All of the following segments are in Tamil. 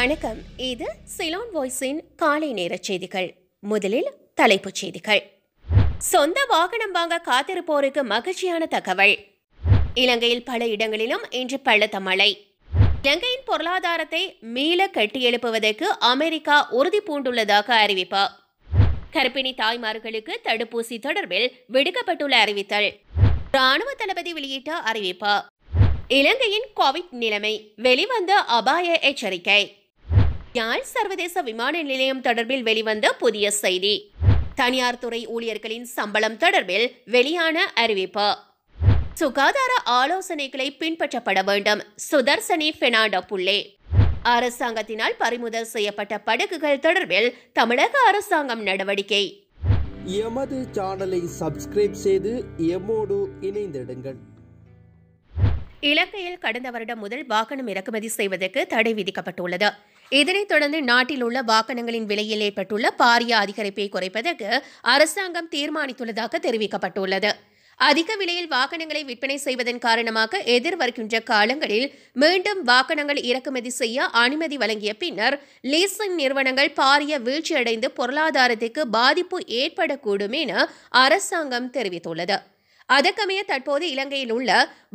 வணக்கம். இது சிலோன் வாய்ஸின் காலை நேர செய்திகள். முதலில் தலைப்புச் செய்திகள். சொந்த வாகனம் வாங்க காத்திருப்போருக்கு மகிழ்ச்சியான தகவல். இலங்கையில் பல இடங்களிலும் இன்று பள்ளத்த மழை. இலங்கையின் பொருளாதாரத்தை மீள கட்டியெழுப்புவதற்கு அமெரிக்கா உறுதி பூண்டுள்ளதாக அறிவிப்பு. கர்ப்பிணி தாய்மார்களுக்கு தடுப்பூசி தொடர்பில் விடுக்கப்பட்டுள்ள அறிவித்தல். ராணுவ தளபதி வெளியிட்ட அறிவிப்பு. இலங்கையின் கோவிட் நிலைமை வெளிவந்த அபாய எச்சரிக்கை. யாழ் சர்வதேச விமான நிலையம் தொடர்பில் வெளிவந்த புதிய செய்தி. தனியார் துறை ஊழியர்களின் சம்பளம் தொடர்பில் வெளியான அறிவிப்பு. சுகாதார ஆலோசனைகளை பின்பற்றப்பட வேண்டும் சுதர்சனி பெர்னாண்டோ புள்ளே. அரசாங்கத்தினால் பறிமுதல் செய்யப்பட்ட படகுகள் தொடர்பில் தமிழக அரசாங்கம் நடவடிக்கை. எமது சேனலை சப்ஸ்கிரைப் செய்து எம்மோடு இணைந்திடுங்கள். இலங்கையில் கடந்த வருடம் முதல் வாகனம் இறக்குமதி செய்வதற்கு தடை விதிக்கப்பட்டுள்ளது. இதனைத் தொடர்ந்து நாட்டில் உள்ள வாகனங்களின் விலையில் ஏற்பட்டுள்ள பாரிய அதிகரிப்பை குறைப்பதற்கு அரசாங்கம் தீர்மானித்துள்ளதாக தெரிவிக்கப்பட்டுள்ளது. அதிக விலையில் வாகனங்களை விற்பனை செய்வதன் காரணமாக எதிர்வருகின்ற காலங்களில் மீண்டும் வாகனங்கள் இறக்குமதி செய்ய அனுமதி வழங்கிய பின்னர் லீசிங் நிறுவனங்கள் பாரிய வீழ்ச்சியடைந்து பொருளாதாரத்திற்கு பாதிப்பு ஏற்படக்கூடும் என அரசாங்கம் தெரிவித்துள்ளது. அதற்கமைய தற்போது இலங்கையில் உள்ள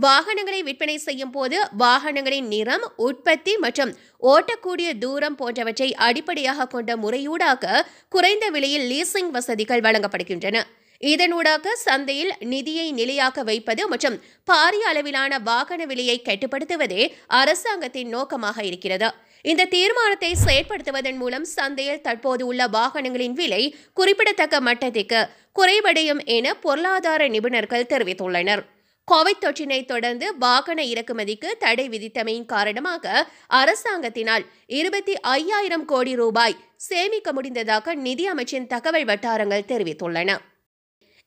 வாகனங்களை விற்பனை செய்யும் போது வாகனங்களின் நிறம் உற்பத்தி மற்றும் ஓட்டக்கூடிய தூரம் போன்றவற்றை அடிப்படையாக கொண்ட முறையூடாக குறைந்த விலையில் லீசிங் வசதிகள் வழங்கப்படுகின்றன. இதனூடாக சந்தையில் நிதியை நிலையாக்க வைப்பது மற்றும் பாரிய அளவிலான வாகன விலையை கட்டுப்படுத்துவதே அரசாங்கத்தின் நோக்கமாக இருக்கிறது. இந்த தீர்மானத்தை செயற்படுத்துவதன் மூலம் சந்தையில் தற்போது உள்ள வாகனங்களின் விலை குறிப்பிடத்தக்க மட்டத்திற்கு குறைவடையும் என பொருளாதார நிபுணர்கள் தெரிவித்துள்ளனர். கோவிட் தொற்றினை தொடர்ந்து வாகன இறக்குமதிக்கு தடை விதித்தமையின் காரணமாக அரசாங்கத்தினால் இருபத்தி ஐயாயிரம் கோடி ரூபாய் சேமிக்க முடிந்ததாக நிதி அமைச்சின் தகவல் வட்டாரங்கள் தெரிவித்துள்ளன.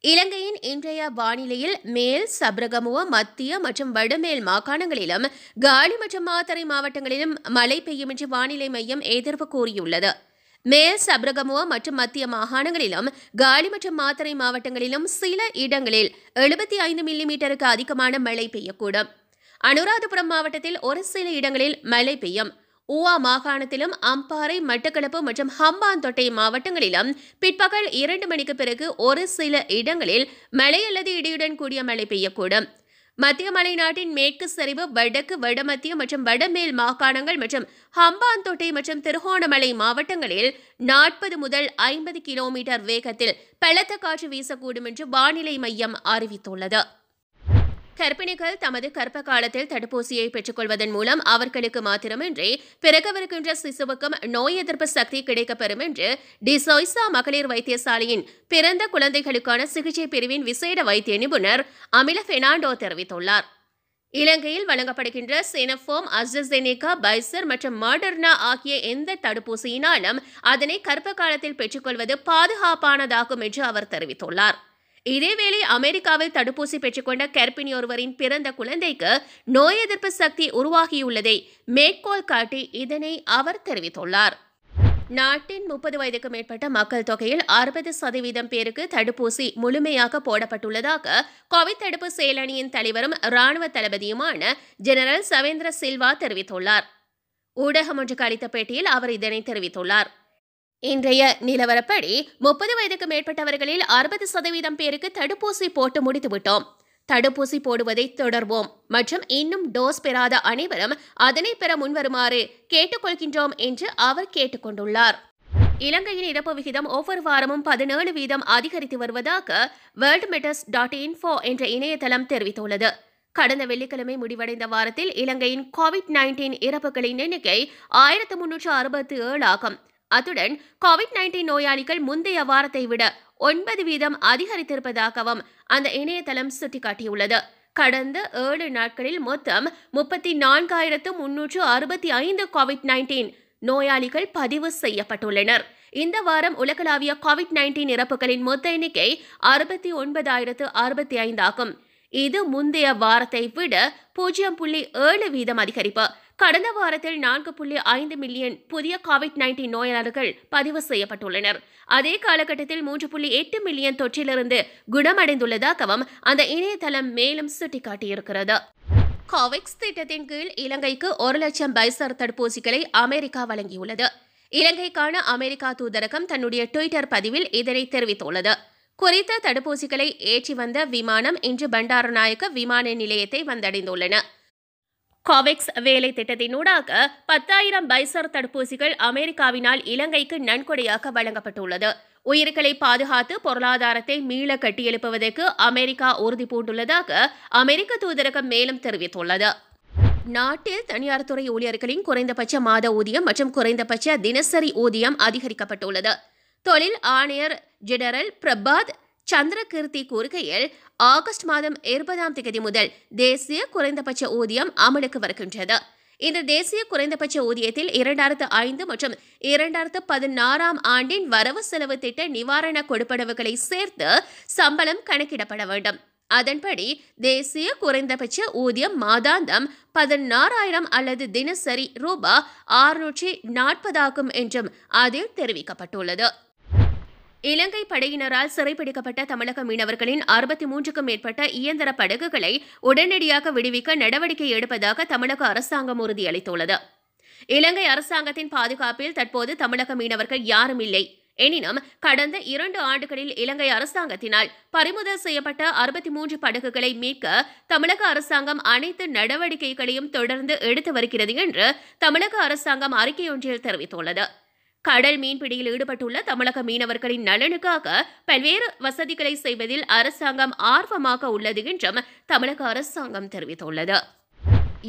இலங்கையின் இன்றைய வானிலையில் மேல் சப்ரகமுவ மத்திய மற்றும் வடமேல் மாகாணங்களிலும் காலி மற்றும் மாத்தறை மாவட்டங்களிலும் மழை பெய்யும் என்று வானிலை மையம் எதிர்ப்பு கூறியுள்ளது. மேல் சப்ரகமுவ மற்றும் மத்திய மாகாணங்களிலும் காலி மற்றும் மாத்தறை மாவட்டங்களிலும் சில இடங்களில் எழுபத்தி ஐந்து மில்லிமீட்டருக்கு அதிகமான மழை பெய்யக்கூடும். அனுராதபுரம் மாவட்டத்தில் ஒரு சில இடங்களில் மழை பெய்யும். ஊவா மாகாணத்திலும் அம்பாறை மட்டக்களப்பு மற்றும் ஹம்பாந்தோட்டை மாவட்டங்களிலும் பிற்பகல் இரண்டு மணிக்கு பிறகு ஒரு சில இடங்களில் மழை அல்லது இடியுடன் கூடிய மழை பெய்யக்கூடும். மத்திய மலைநாட்டின் மேற்கு சரிவு வடக்கு வடமத்திய மற்றும் வடமேல் மாகாணங்கள் மற்றும் ஹம்பாந்தோட்டை மற்றும் திருகோணமலை மாவட்டங்களில் நாற்பது முதல் ஐம்பது கிலோமீட்டர் வேகத்தில் பலத்த காற்று வீசக்கூடும் என்று வானிலை மையம் அறிவித்துள்ளது. கர்ப்பிணிகள் தமது கர்ப்ப காலத்தில் தடுப்பூசியை பெற்றுக்கொள்வதன் மூலம் அவர்களுக்கு மாத்திரமின்றி பிறக்கவிருக்கின்ற சிசுவுக்கும் நோய் எதிர்ப்பு சக்தி கிடைக்கப்பெறும் என்று டிசோய்சா மகளிர் வைத்தியசாலையின் பிறந்த குழந்தைகளுக்கான சிகிச்சை பிரிவின் விசேட வைத்திய நிபுணர் அமில பெர்னாண்டோ தெரிவித்துள்ளார். இலங்கையில் வழங்கப்படுகின்ற செனஃபோம் அஸ்ட்ரசெனிகா பைசர் மற்றும் மாடர்னா ஆகிய எந்த தடுப்பூசியினாலும் அதனை கர்ப்ப காலத்தில் பெற்றுக்கொள்வது பாதுகாப்பானதாகும் என்று அவர் தெரிவித்துள்ளார். இதேவேளை அமெரிக்காவில் தடுப்பூசி பெற்றுக்கொண்ட கர்ப்பிணி ஒருவரின் பிறந்த குழந்தைக்கு நோய் எதிர்ப்பு சக்தி உருவாகியுள்ளதை மேற்கோள் காட்டி இதனை அவர் தெரிவித்துள்ளார். நாட்டின் முப்பது வயதுக்கு மேற்பட்ட மக்கள் தொகையில் அறுபது சதவீதம் பேருக்கு தடுப்பூசி முழுமையாக போடப்பட்டுள்ளதாக கோவிட் தடுப்பு செயலணியின் தலைவரும் ராணுவ தளபதியுமான ஜெனரல் சவேந்திர சில்வா தெரிவித்துள்ளார். ஊடகம் ஒன்றுக்கு அளித்த பேட்டியில் அவர் இதனை தெரிவித்துள்ளார். இன்றைய நிலவரப்படி முப்பது வயதுக்கு மேற்பட்டவர்களில் அறுபது சதவீதம் பேருக்கு தடுப்பூசி போட்டு முடித்துவிட்டோம். தடுப்பூசி போடுவதை தொடர்வோம் மற்றும் இன்னும் டோஸ் பெறாத அனைவரும் அதனை பெற முன்வருமாறு கேட்டுக்கொள்கின்றோம் என்று அவர் கேட்டுக்கொண்டுள்ளார். இலங்கையின் இறப்பு விகிதம் ஒவ்வொரு வாரமும் பதினேழு வீதம் அதிகரித்து வருவதாக வேர்ல்ட் மெட்டர்ஸ் டாட் இன்ஃபோ என்ற இணையதளம் தெரிவித்துள்ளது. கடந்த வெள்ளிக்கிழமை முடிவடைந்த வாரத்தில் இலங்கையின் கோவிட் நைன்டீன் இறப்புகளின் எண்ணிக்கை ஆயிரத்து முன்னூற்று அறுபத்தி ஏழு ஆகும். அத்துடன் கோவிட் நைன்டீன் நோயாளிகள் முந்தைய வாரத்தை விட ஒன்பது வீதம் அதிகரித்திருப்பதாகவும் அந்த இணையதளம் சுட்டிக்காட்டியுள்ளது. கடந்த ஏழு நாட்களில் மொத்தம் முப்பத்தி நான்காயிரத்து முன்னூற்று அறுபத்தி ஐந்து கோவிட் நைன்டீன் நோயாளிகள் பதிவு செய்யப்பட்டுள்ளனர். இந்த வாரம் உலகளாவிய கோவிட் நைன்டீன் இறப்புகளின் மொத்த எண்ணிக்கை அறுபத்தி ஒன்பதாயிரத்து அறுபத்தி ஐந்து ஆகும். இது முந்தைய வாரத்தை விட பூஜ்ஜியம் புள்ளி ஏழு வீதம் அதிகரிப்பு. கடந்த வாரத்தில் நான்கு புள்ளி ஐந்து மில்லியன் புதிய கோவிட் நைன்டீன் நோயாளர்கள் பதிவு செய்யப்பட்டுள்ளனர். அதே காலகட்டத்தில் மூன்று புள்ளி எட்டு மில்லியன் தொற்றிலிருந்து குணமடைந்துள்ளதாகவும் அந்த இணையதளம் மேலும் சுட்டிக்காட்டியிருக்கிறது. கோவிக்ஸ் திட்டத்தின் கீழ் இலங்கைக்கு ஒரு லட்சம் பைசர் தடுப்பூசிகளை அமெரிக்கா வழங்கியுள்ளது. இலங்கைக்கான அமெரிக்கா தூதரகம் தன்னுடைய ட்விட்டர் பதிவில் இதனை தெரிவித்துள்ளது. குறித்த தடுப்பூசிகளை ஏற்றி வந்த விமானம் இன்று பண்டாரநாயக்க விமான நிலையத்தை வந்தடைந்துள்ளன. கோவிக்ஸ் வேலை திட்டத்தினூடாக பத்தாயிரம் பைசர் தடுப்பூசிகள் அமெரிக்காவினால் இலங்கைக்கு நன்கொடையாக வழங்கப்பட்டுள்ளது. உயிர்களை பாதுகாத்து பொருளாதாரத்தை மீள கட்டியெழுப்புவதற்கு அமெரிக்கா உறுதி பூண்டுள்ளதாக அமெரிக்க தூதரகம் மேலும் தெரிவித்துள்ளது. நாட்டில் தனியார் துறை ஊழியர்களின் குறைந்தபட்ச மாத ஊதியம் மற்றும் குறைந்தபட்ச தினசரி ஊதியம் அதிகரிக்கப்பட்டுள்ளது. தொழில் ஆணையர் ஜெனரல் பிரபாத் சந்திரகீர்த்தி கூறுகையில் ஆகஸ்ட் மாதம் இருபதாம் தேதி முதல் தேசிய குறைந்தபட்ச ஊதியம் அமலுக்கு வருகின்றது. இந்த தேசிய குறைந்தபட்ச ஊதியத்தில் இரண்டாயிரத்து ஐந்து மற்றும் இரண்டாயிரத்து பதினாறாம் ஆண்டின் வரவு செலவு திட்ட நிவாரண கொடுப்பனவுகளை சேர்த்து சம்பளம் கணக்கிடப்பட வேண்டும். அதன்படி தேசிய குறைந்தபட்ச ஊதியம் மாதாந்தம் பதினாறாயிரம் அல்லது தினசரி ரூபாய் ஆறுநூற்றி நாற்பதாகும் என்றும் அதில் தெரிவிக்கப்பட்டுள்ளது. இலங்கை படையினரால் சிறைப்பிடிக்கப்பட்ட தமிழக மீனவர்களின் அறுபத்தி மூன்றுக்கும் மேற்பட்ட இயந்திர படகுகளை உடனடியாக விடுவிக்க நடவடிக்கை எடுப்பதாக தமிழக அரசாங்கம் உறுதியளித்துள்ளது. இலங்கை அரசாங்கத்தின் பாதுகாப்பில் தற்போது தமிழக மீனவர்கள் யாரும் இல்லை. எனினும் கடந்த இரண்டு ஆண்டுகளில் இலங்கை அரசாங்கத்தினால் பறிமுதல் செய்யப்பட்ட அறுபத்தி மூன்று படகுகளை மீட்க தமிழக அரசாங்கம் அனைத்து நடவடிக்கைகளையும் தொடர்ந்து எடுத்து வருகிறது என்று தமிழக அரசாங்கம் அறிக்கையொன்றில் தெரிவித்துள்ளது. கடல் மீன்பிடியில் ஈடுபட்டுள்ள தமிழக மீனவர்களின் நலனுக்காக பல்வேறு வசதிகளை செய்வதில் அரசாங்கம் ஆர்வமாக உள்ளது என்றும் தமிழக அரசாங்கம் தெரிவித்துள்ளது.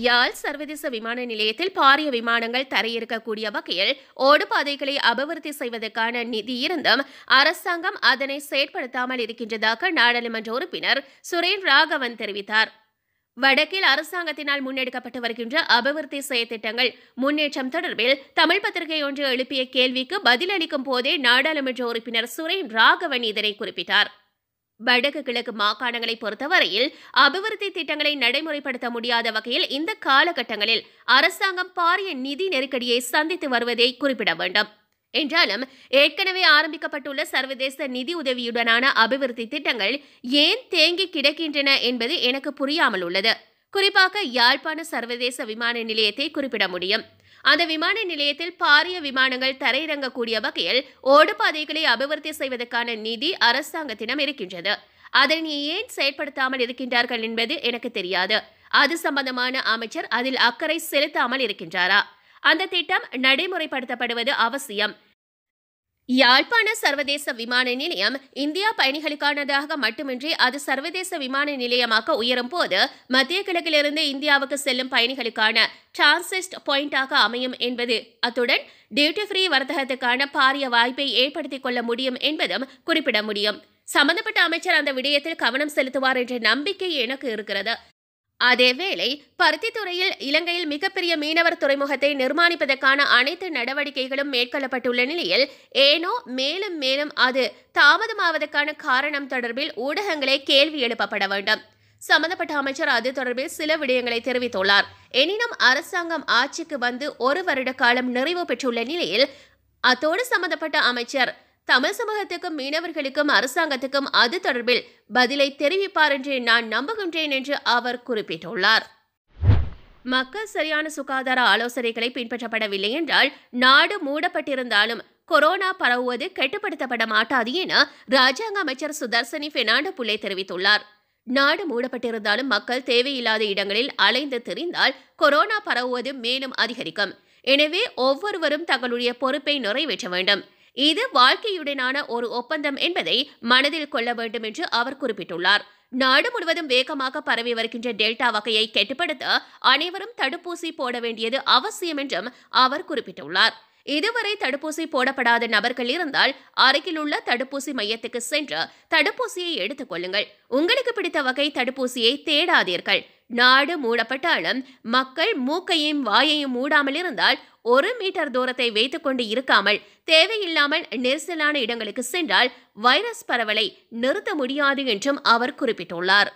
யாழ் சர்வதேச விமான நிலையத்தில் பாரிய விமானங்கள் தரையிறக்கக்கூடிய வகையில் ஓடுபாதைகளை அபிவிருத்தி செய்வதற்கான நிதி இருந்தும் அரசாங்கம் அதனை செயற்படுத்தாமல் இருக்கின்றதாக நாடாளுமன்ற உறுப்பினர் சுரேன் ராகவன் தெரிவித்தார். வடக்கில் அரசாங்கத்தினால் முன்னெடுக்கப்பட்டு வருகின்ற அபிவிருத்தி செயற்திட்டங்கள் முன்னேற்றம் தொடர்பில் தமிழ் பத்திரிகை ஒன்று எழுப்பிய கேள்விக்கு பதிலளிக்கும் போதே நாடாளுமன்ற உறுப்பினர் சுரேன் ராகவன் இதனை குறிப்பிட்டார். வடக்கு கிழக்கு மாகாணங்களை பொறுத்தவரையில் அபிவிருத்தி திட்டங்களை நடைமுறைப்படுத்த முடியாத வகையில் இந்த காலகட்டங்களில் அரசாங்கம் பாரிய நிதி நெருக்கடியை சந்தித்து வருவதை குறிப்பிட வேண்டும். என்றாலும் ஏற்கனவே ஆரம்பிக்கப்பட்டுள்ள சர்வதேச நிதி உதவியுடனான அபிவிருத்தி திட்டங்கள் ஏன் தேங்கி கிடக்கின்றன என்பது எனக்கு புரியாமல் உள்ளது. குறிப்பாக யாழ்ப்பாண சர்வதேச விமான நிலையத்தை குறிப்பிட முடியும். அந்த விமான நிலையத்தில் பாரிய விமானங்கள் தரையிறங்கக்கூடிய வகையில் ஓடுபாதைகளை அபிவிருத்தி செய்வதற்கான நிதி அரசாங்கத்திடம் இருக்கின்றது. அதனை ஏன் செயற்படுத்தாமல் இருக்கின்றார்கள் என்பது எனக்கு தெரியாது. அது சம்பந்தமான அமைச்சர் அதில் அக்கறை செலுத்தாமல் இருக்கின்றாரா? அந்த திட்டம் நடைமுறைப்படுத்தப்படுவது அவசியம். யாழ்ப்பாண சர்வதேச விமான நிலையம் இந்தியா பயணிகளுக்கானதாக மட்டுமின்றி அது சர்வதேச விமான நிலையமாக உயரும் போது மத்திய கிழக்கிலிருந்து இந்தியாவுக்கு செல்லும் பயணிகளுக்கான டிரான்சிஸ்ட் பாயிண்டாக அமையும் என்பது அத்துடன் டியூட்டி ஃப்ரீ வர்த்தகத்துக்கான பாரிய வாய்ப்பை ஏற்படுத்திக் கொள்ள முடியும் என்பதும் குறிப்பிட முடியும். சம்பந்தப்பட்ட அமைச்சர் அந்த விடயத்தில் கவனம் செலுத்துவார் என்ற நம்பிக்கை எனக்கு இருக்கிறது. அதேவேளை பருத்தித்துறையில் இலங்கையில் மிகப்பெரிய மீனவர் துறைமுகத்தை நிர்மாணிப்பதற்கான அனைத்து நடவடிக்கைகளும் மேற்கொள்ளப்பட்டுள்ள நிலையில் ஏனோ மேலும் மேலும் அது தாமதமாவதற்கான காரணம் தொடர்பில் ஊடகங்களே கேள்வி எழுப்பப்பட வேண்டும். சம்பந்தப்பட்ட அமைச்சர் அது தொடர்பில் சில விடயங்களை தெரிவித்துள்ளார். எனினும் அரசாங்கம் ஆட்சிக்கு வந்து ஒரு வருட காலம் நிறைவு பெற்றுள்ள நிலையில் அத்தோடு சம்பந்தப்பட்ட அமைச்சர் தமிழ் சமூகத்துக்கும் மீனவர்களுக்கும் அரசாங்கத்துக்கும் அது தொடர்பில் பதிலை தெரிவிப்பார் என்று நான் நம்புகின்றேன் என்று அவர் குறிப்பிட்டுள்ளார். மக்கள் சரியான சுகாதார ஆலோசனைகளை பின்பற்றப்படவில்லை என்றால் நாடு மூடப்பட்டிருந்தாலும் கொரோனா பரவுவது கட்டுப்படுத்தப்பட மாட்டாது என ராஜாங்க அமைச்சர் சுதர்சனி பெர்னாண்டோ புலே தெரிவித்துள்ளார். நாடு மூடப்பட்டிருந்தாலும் மக்கள் தேவையில்லாத இடங்களில் அலைந்து தெரிந்தால் கொரோனா பரவுவது மேலும் அதிகரிக்கும். எனவே ஒவ்வொருவரும் தங்களுடைய பொறுப்பை நிறைவேற்ற வேண்டும். இது வாழ்க்கையுடனான ஒரு ஒப்பந்தம் என்பதை மனதில் கொள்ள வேண்டும் என்று அவர் குறிப்பிட்டுள்ளார். நாடு முழுவதும் வேகமாக பரவி வருகின்ற டெல்டா வகையை கட்டுப்படுத்த அனைவரும் தடுப்பூசி போட வேண்டியது அவசியம் என்றும் அவர் குறிப்பிட்டுள்ளார். இதுவரை தடுப்பூசி போடப்படாத நபர்கள் இருந்தால் அருகிலுள்ள தடுப்பூசி மையத்துக்கு சென்று தடுப்பூசியை எடுத்துக் கொள்ளுங்கள். உங்களுக்கு பிடித்த வகை தடுப்பூசியை தேடாதீர்கள். நாடு மூடப்பட்டாலும் மக்கள் மூக்கையும் வாயையும் மூடாமல் இருந்தால் ஒரு மீட்டர் தூரத்தை வைத்துக்கொண்டு இருக்காமல் தேவையில்லாமல் நெரிசலான இடங்களுக்கு சென்றால் வைரஸ் பரவலை நிறுத்த முடியாது என்றும் அவர் குறிப்பிட்டுள்ளார்.